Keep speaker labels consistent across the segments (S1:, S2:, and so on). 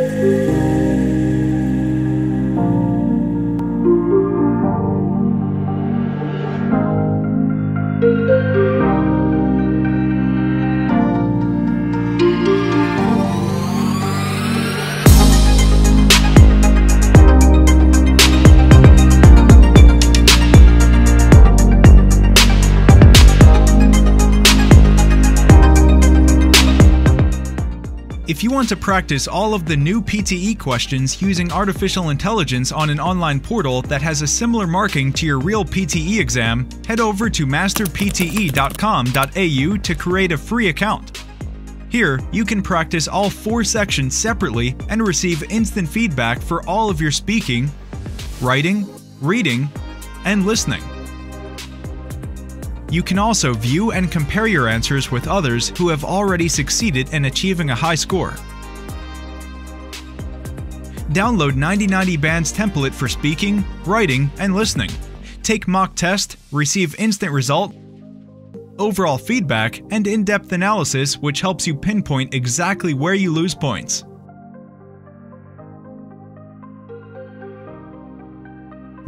S1: If you want to practice all of the new PTE questions using artificial intelligence on an online portal that has a similar marking to your real PTE exam, head over to masterpte.com.au to create a free account. Here, you can practice all four sections separately and receive instant feedback for all of your speaking, writing, reading, and listening. You can also view and compare your answers with others who have already succeeded in achieving a high score. Download 9090 Band's template for speaking, writing, and listening. Take mock test, receive instant result, overall feedback, and in-depth analysis which helps you pinpoint exactly where you lose points.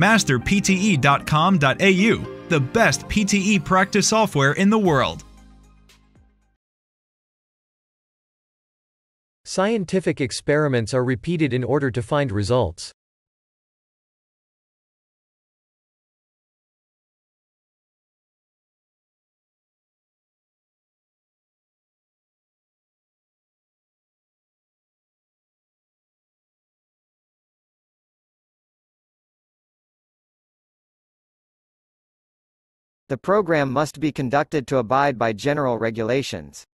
S1: masterpte.com.au the best PTE practice software in the world.
S2: Scientific experiments are repeated in order to find results.
S3: The program must be conducted to abide by general regulations.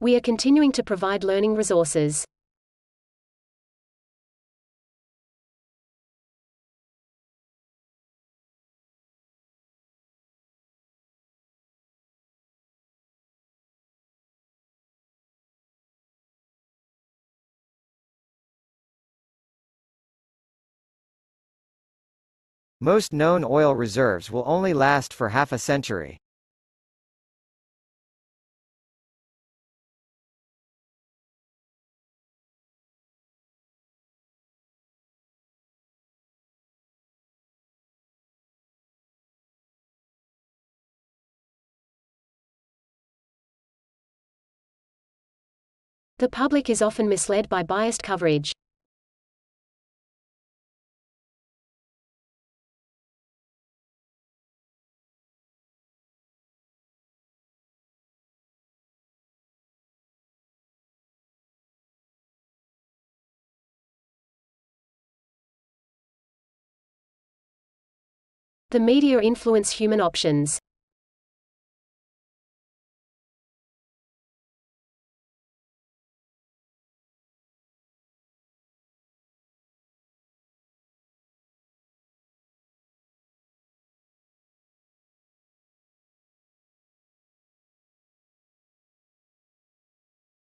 S4: We are continuing to provide learning resources.
S3: Most known oil reserves will only last for half a century.
S4: The public is often misled by biased coverage. The media influence human options.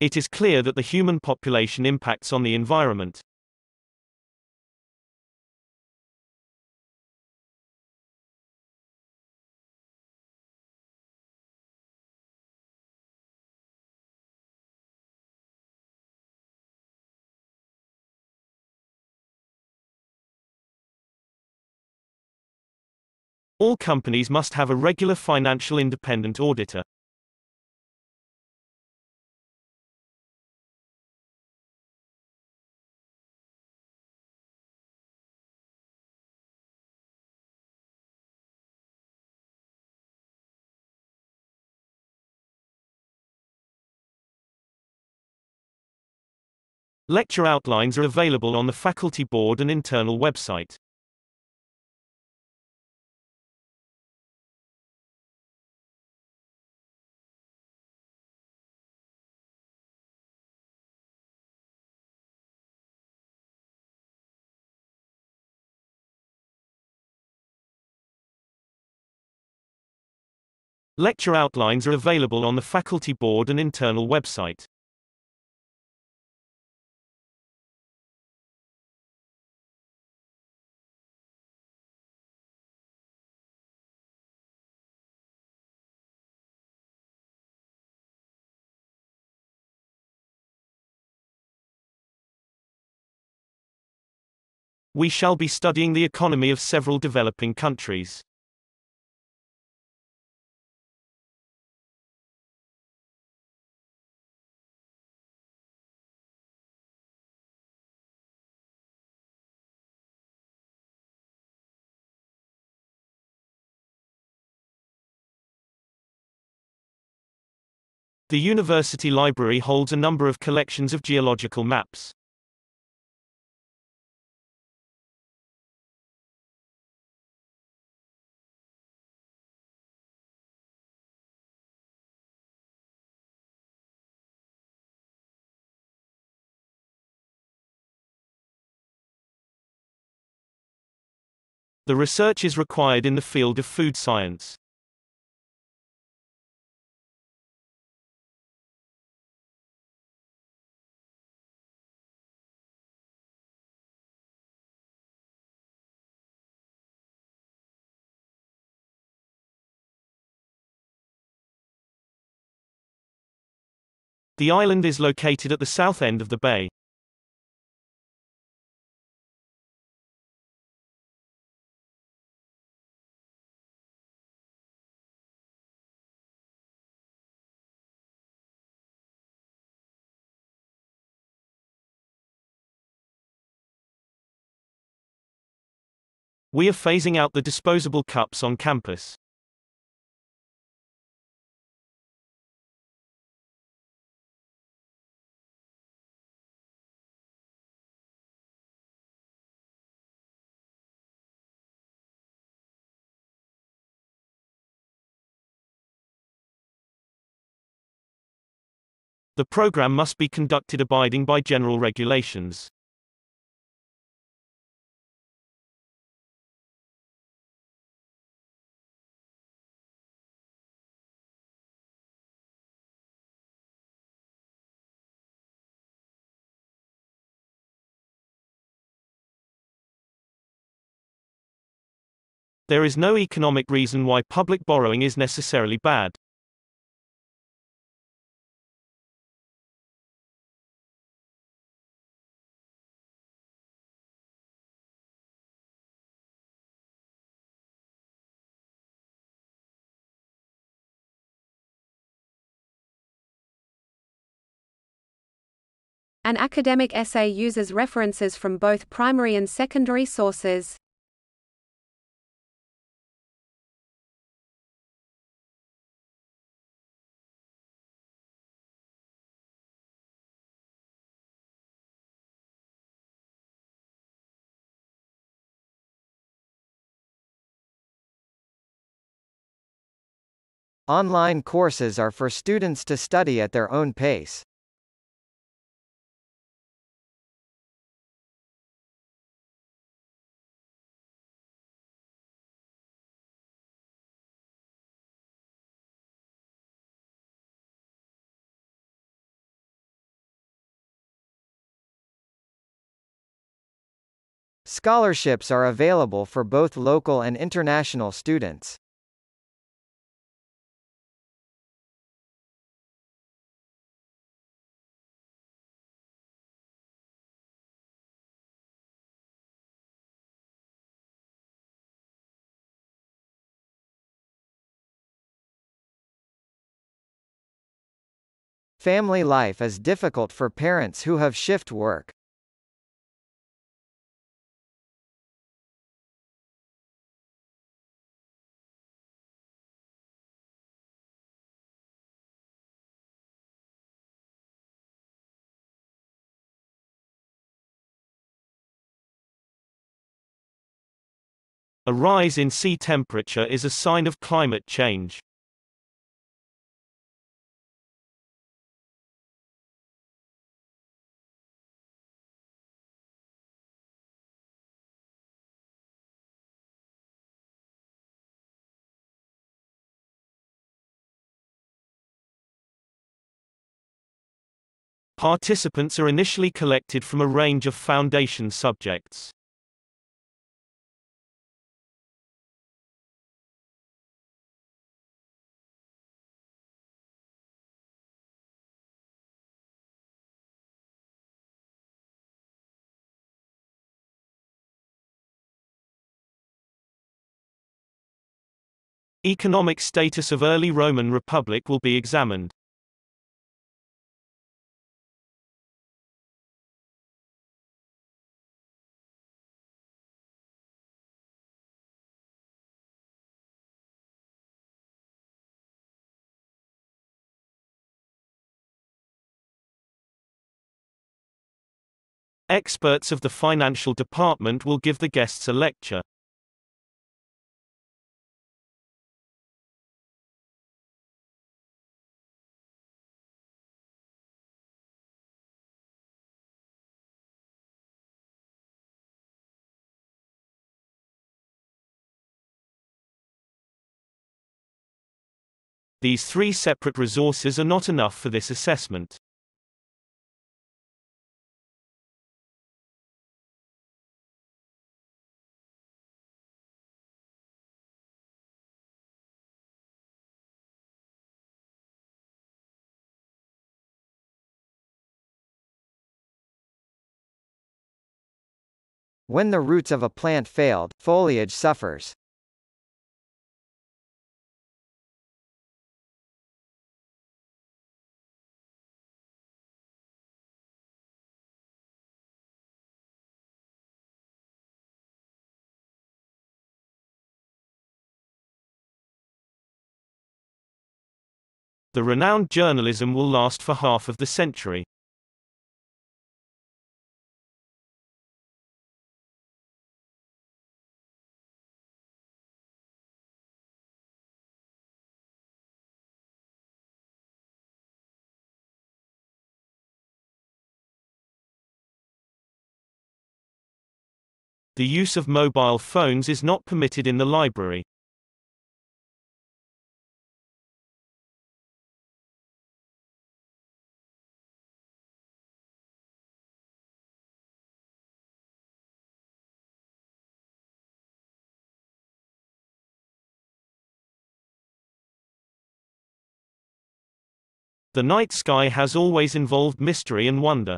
S5: It is clear that the human population impacts on the environment. All companies must have a regular financial independent auditor. Lecture outlines are available on the faculty board and internal website. Lecture outlines are available on the faculty board and internal website. We shall be studying the economy of several developing countries. The university library holds a number of collections of geological maps. The research is required in the field of food science. The island is located at the south end of the bay. We are phasing out the disposable cups on campus. The program must be conducted abiding by general regulations. There is no economic reason why public borrowing is necessarily bad.
S6: An academic essay uses references from both primary and secondary sources.
S3: Online courses are for students to study at their own pace. Scholarships are available for both local and international students. Family life is difficult for parents who have shift work.
S5: A rise in sea temperature is a sign of climate change. Participants are initially collected from a range of foundation subjects. Economic status of early Roman Republic will be examined. Experts of the financial department will give the guests a lecture. These three separate resources are not enough for this assessment.
S3: When the roots of a plant failed, foliage suffers.
S5: The renowned journalism will last for half of the century. The use of mobile phones is not permitted in the library. The night sky has always involved mystery and wonder.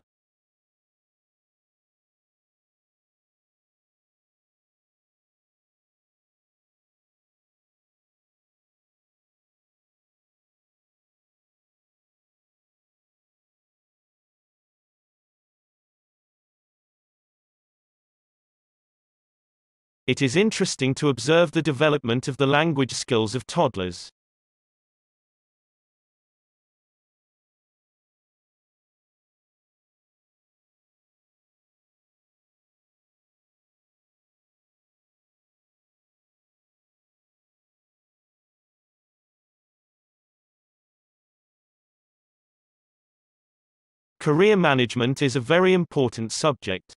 S5: It is interesting to observe the development of the language skills of toddlers. Career management is a very important subject.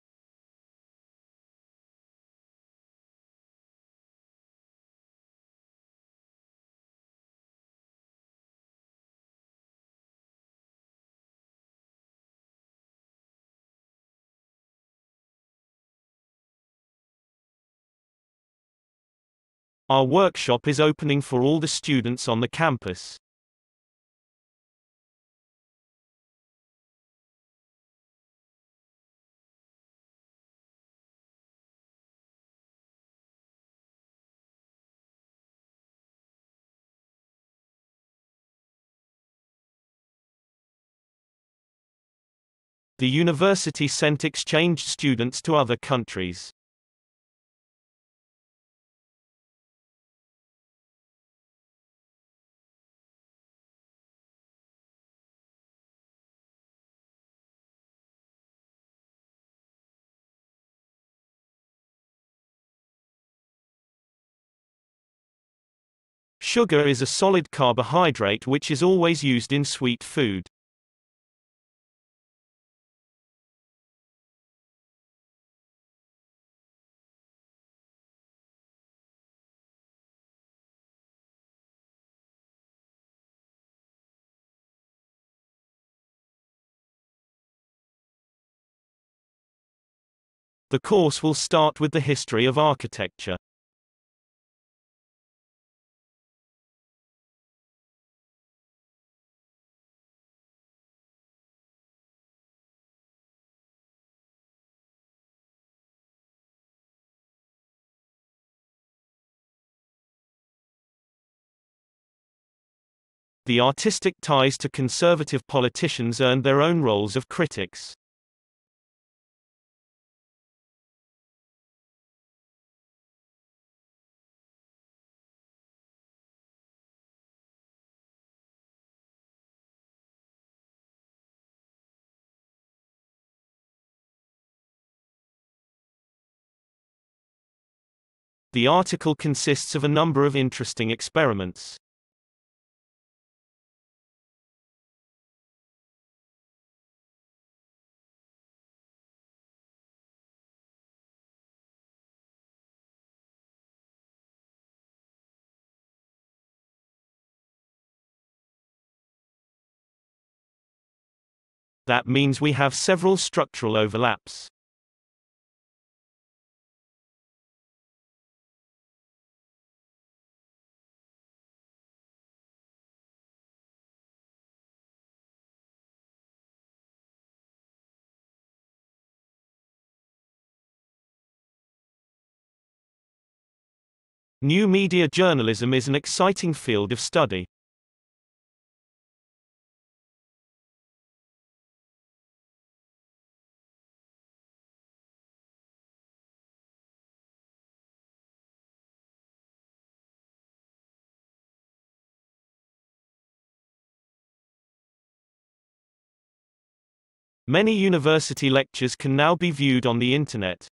S5: Our workshop is opening for all the students on the campus. The university sent exchange students to other countries. Sugar is a solid carbohydrate which is always used in sweet food. The course will start with the history of architecture. The artistic ties to conservative politicians earned their own roles of critics. The article consists of a number of interesting experiments. That means we have several structural overlaps. New media journalism is an exciting field of study. Many university lectures can now be viewed on the Internet.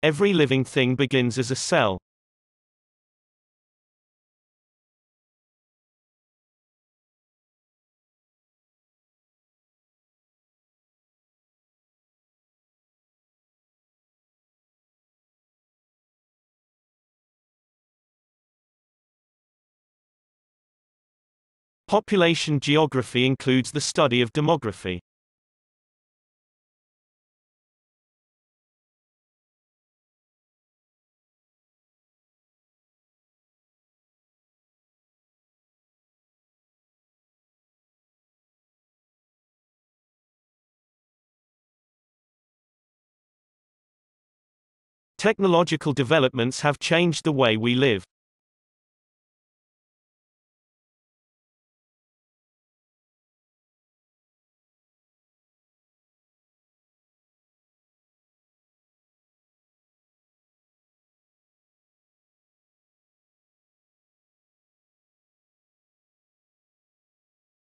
S5: Every living thing begins as a cell. Population geography includes the study of demography. Technological developments have changed the way we live.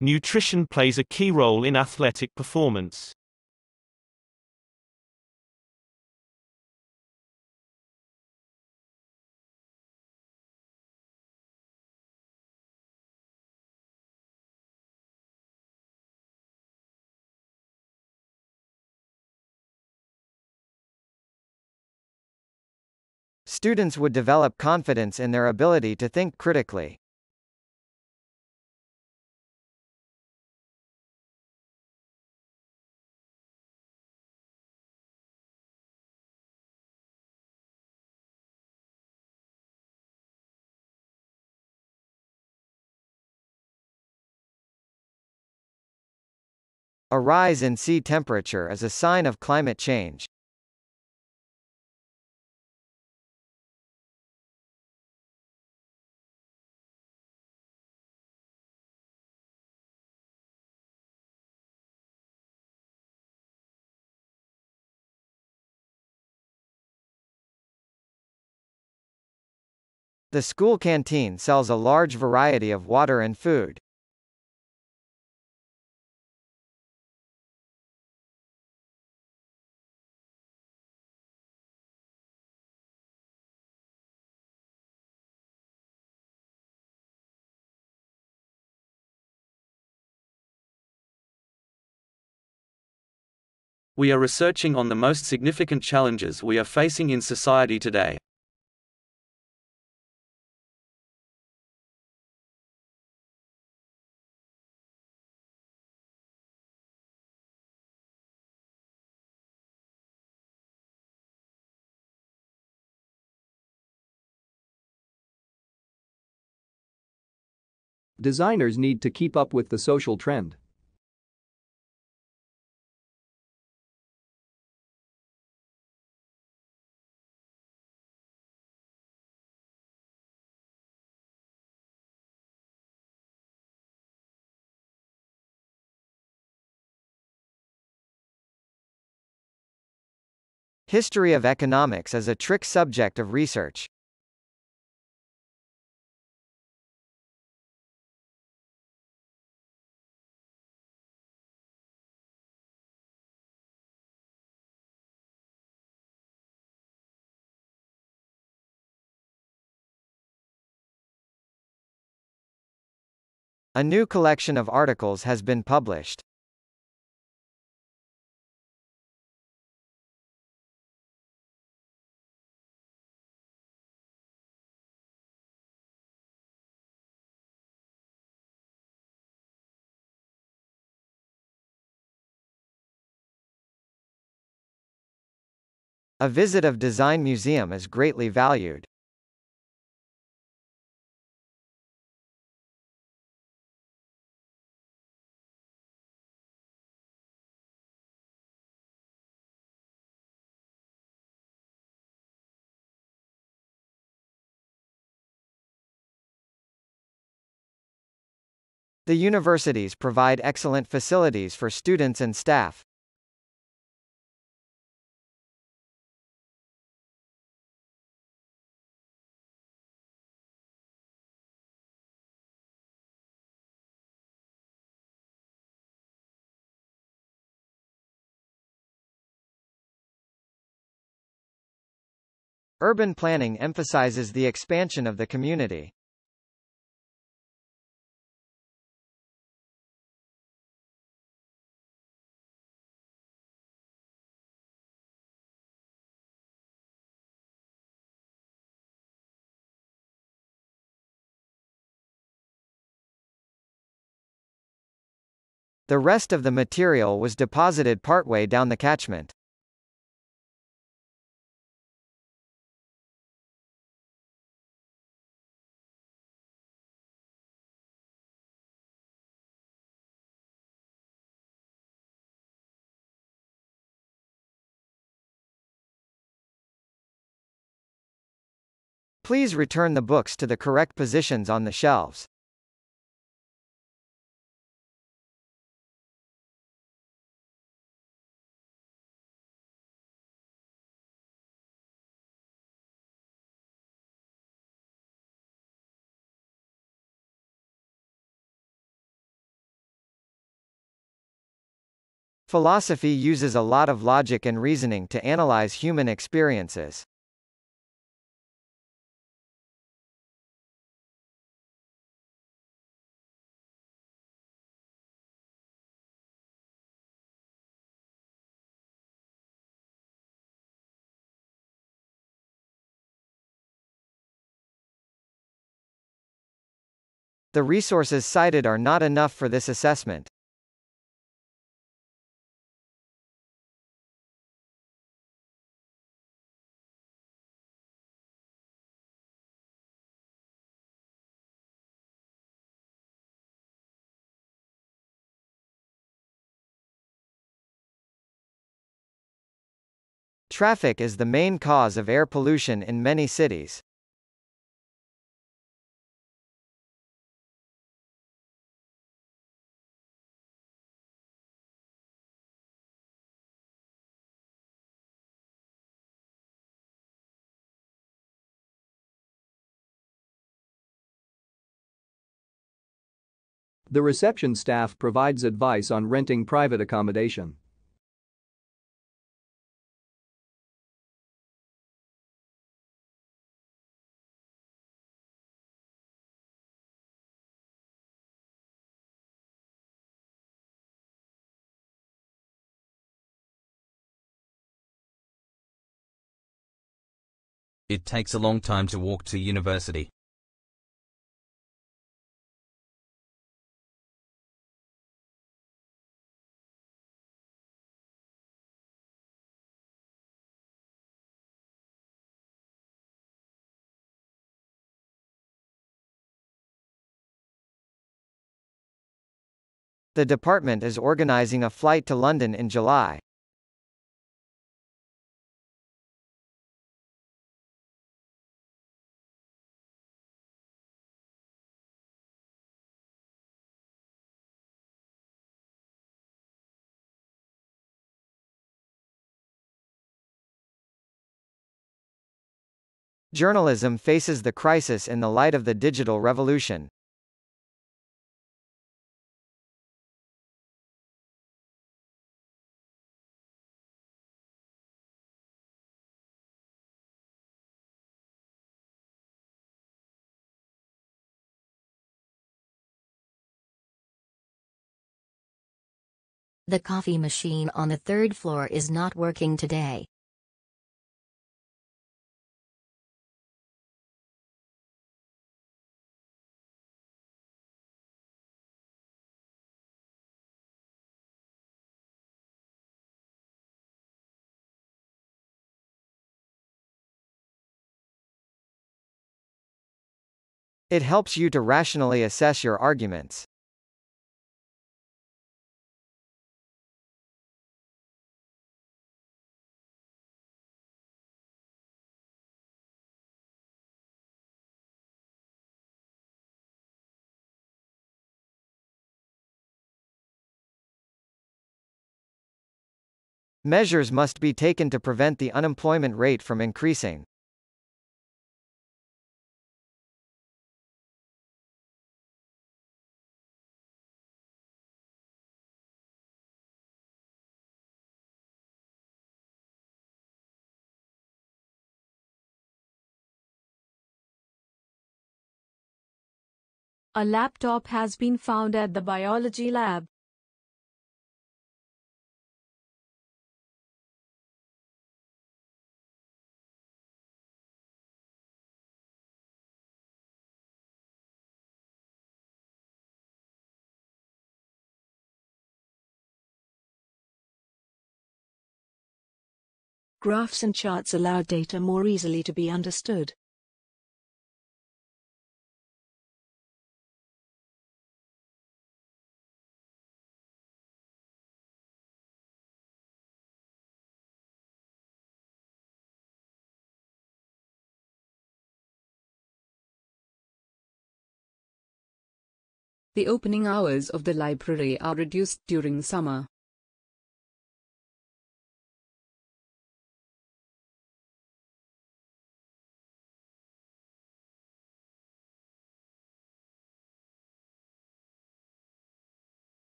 S5: Nutrition plays a key role in athletic performance.
S3: Students would develop confidence in their ability to think critically. A rise in sea temperature is a sign of climate change. The school canteen sells a large variety of water and food.
S7: We are researching on the most significant challenges we are facing in society today.
S8: Designers need to keep up with the social trend.
S3: History of economics is a trick subject of research. A new collection of articles has been published. A visit of Design Museum is greatly valued. The universities provide excellent facilities for students and staff. Urban planning emphasizes the expansion of the community. The rest of the material was deposited partway down the catchment. Please return the books to the correct positions on the shelves. Philosophy uses a lot of logic and reasoning to analyze human experiences. The resources cited are not enough for this assessment. Traffic is the main cause of air pollution in many cities.
S8: The reception staff provides advice on renting private accommodation.
S9: It takes a long time to walk to university.
S3: The department is organizing a flight to London in July. Journalism faces the crisis in the light of the digital revolution.
S10: The coffee machine on the third floor is not working today.
S3: It helps you to rationally assess your arguments. Measures must be taken to prevent the unemployment rate from increasing.
S11: A laptop has been found at the biology lab.
S12: Graphs and charts allow data more easily to be understood.
S13: The opening hours of the library are reduced during summer.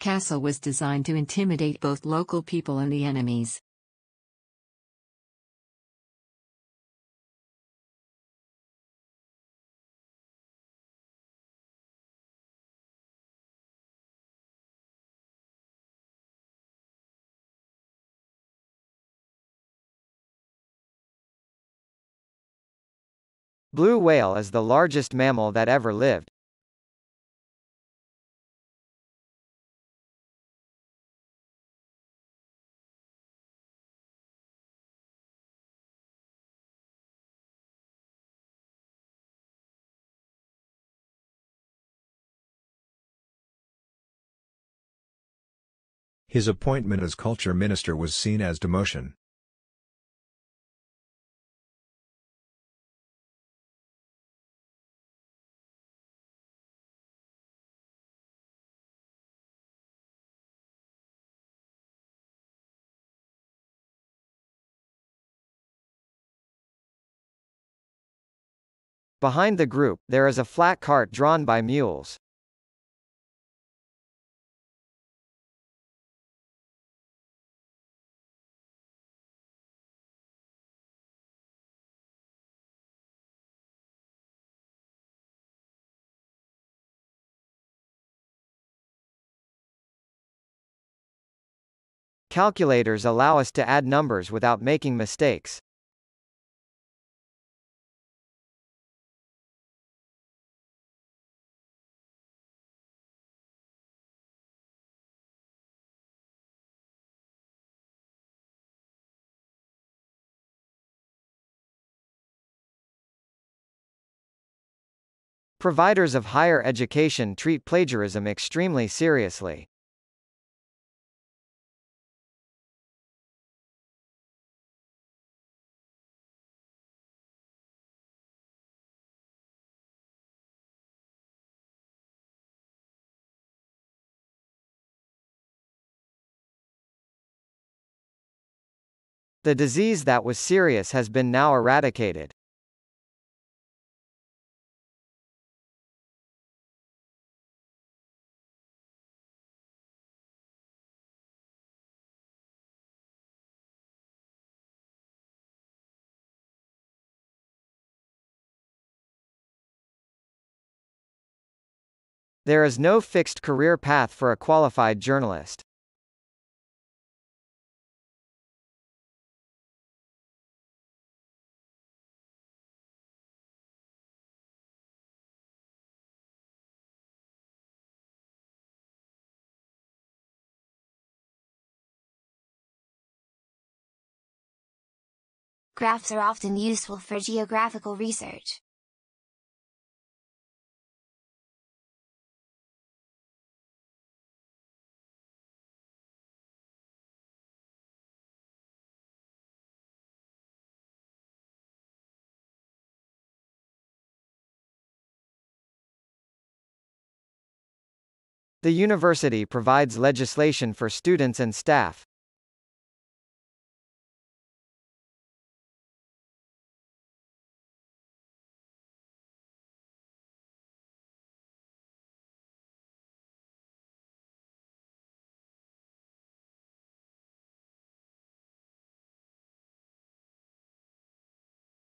S10: Castle was designed to intimidate both local people and the enemies.
S3: Blue whale is the largest mammal that ever lived.
S14: His appointment as culture minister was seen as demotion.
S3: Behind the group, there is a flat cart drawn by mules. Calculators allow us to add numbers without making mistakes. Providers of higher education treat plagiarism extremely seriously. The disease that was serious has been now eradicated. There is no fixed career path for a qualified journalist.
S15: Graphs are often useful for geographical research.
S3: The university provides legislation for students and staff.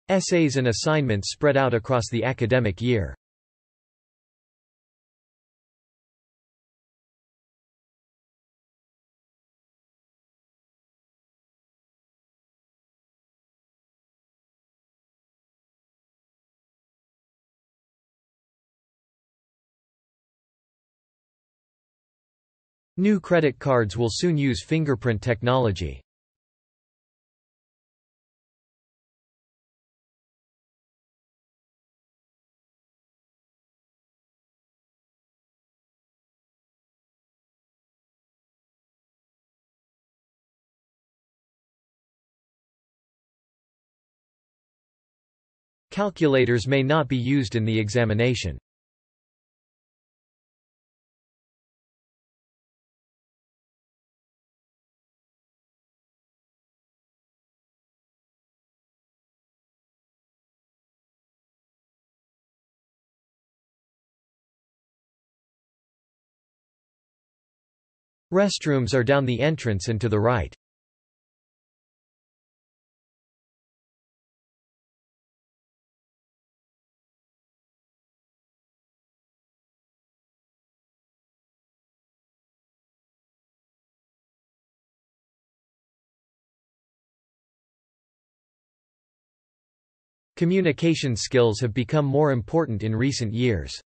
S2: Essays and assignments spread out across the academic year. New credit cards will soon use fingerprint technology. Calculators may not be used in the examination. Restrooms are down the entrance and to the right. Communication skills have become more important in recent years.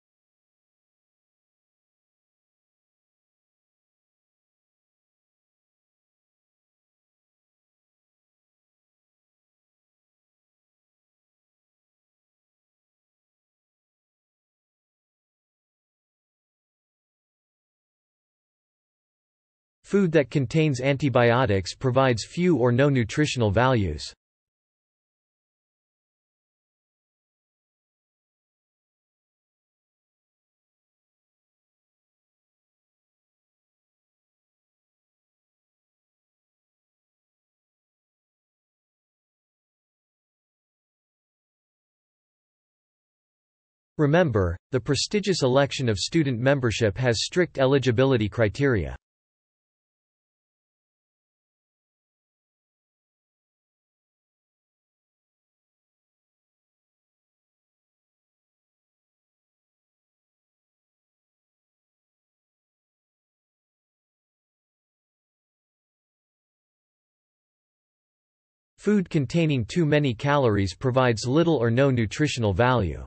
S2: Food that contains antibiotics provides few or no nutritional values. Remember, the prestigious election of student membership has strict eligibility criteria. Food containing too many calories provides little or no nutritional value.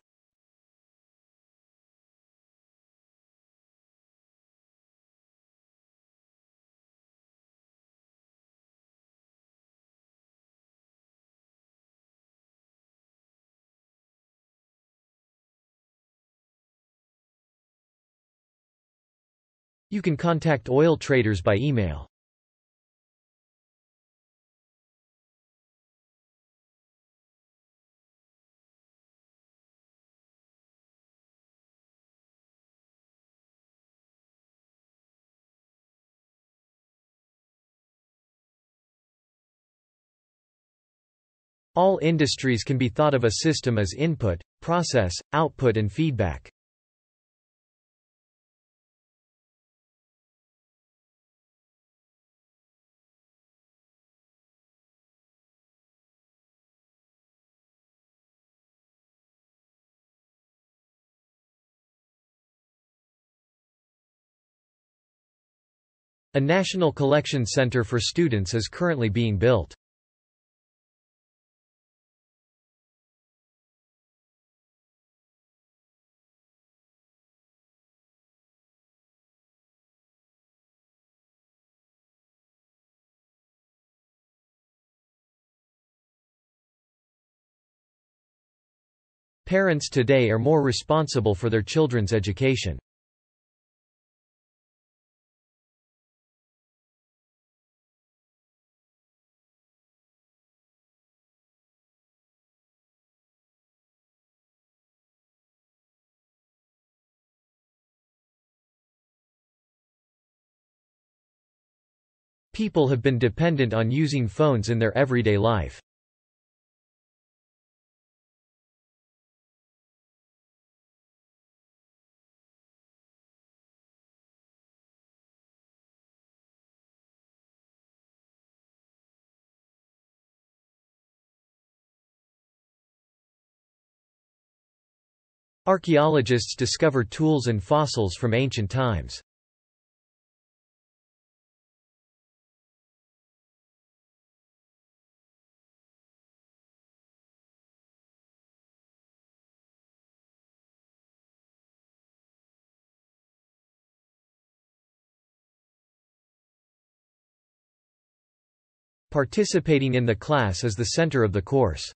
S2: You can contact oil traders by email. All industries can be thought of a system as input, process, output and feedback. A national collection center for students is currently being built. Parents today are more responsible for their children's education. People have been dependent on using phones in their everyday life. Archaeologists discover tools and fossils from ancient times. Participating in the class is the center of the course.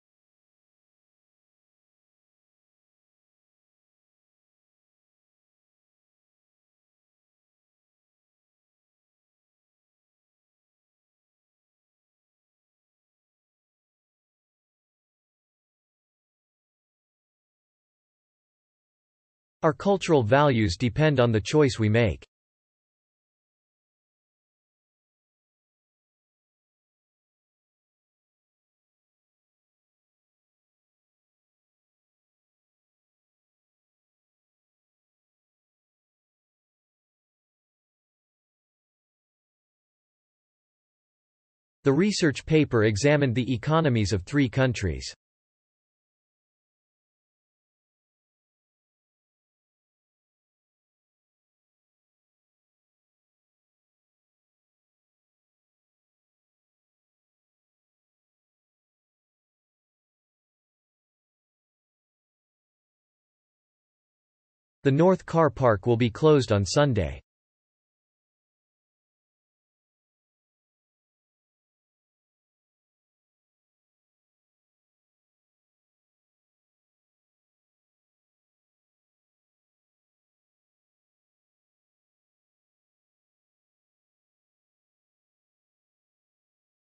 S2: Our cultural values depend on the choice we make. The research paper examined the economies of three countries. The North Car Park will be closed on Sunday.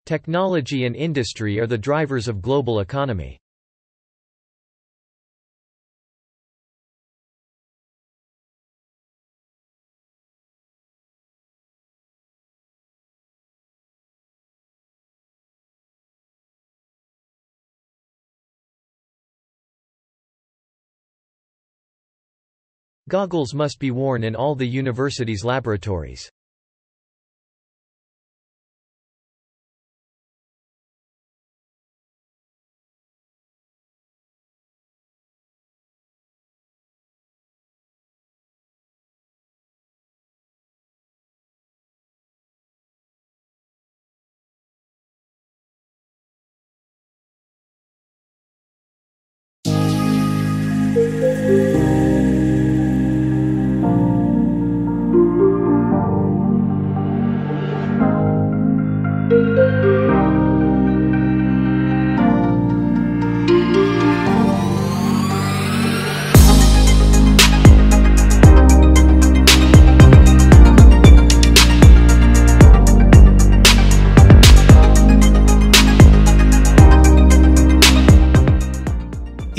S2: Technology and industry are the drivers of global economy. Goggles must be worn in all the university's laboratories.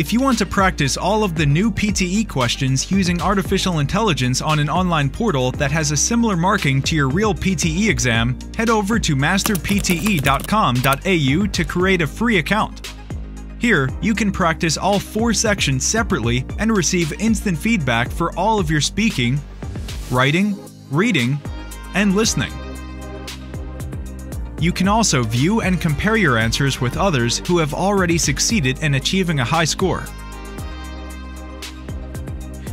S1: If you want to practice all of the new PTE questions using artificial intelligence on an online portal that has a similar marking to your real PTE exam, head over to masterpte.com.au to create a free account. Here, you can practice all four sections separately and receive instant feedback for all of your speaking, writing, reading, and listening. You can also view and compare your answers with others who have already succeeded in achieving a high score.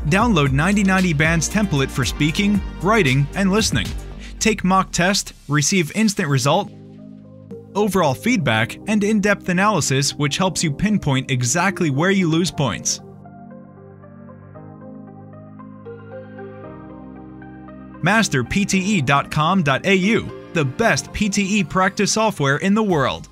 S1: Download 9090 Band's template for speaking, writing, and listening. Take mock test, receive instant result, overall feedback, and in-depth analysis which helps you pinpoint exactly where you lose points. masterpte.com.au, the best PTE practice software in the world.